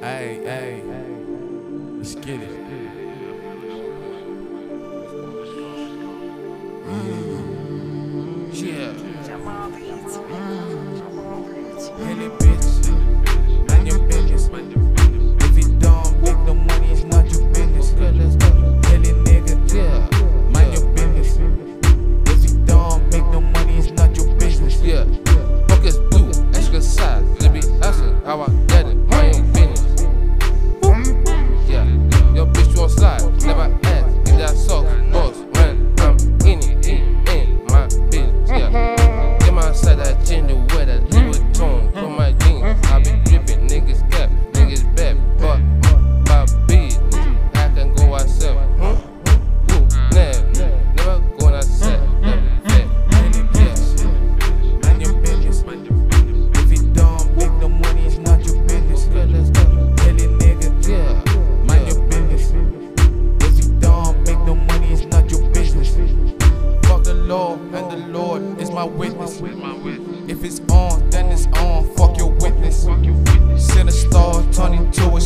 Hey, hey, let's get it. Yeah. Hit it, bitch. law, and the Lord is my witness. If it's on, then it's on. Fuck your witness. Send a star, turn into a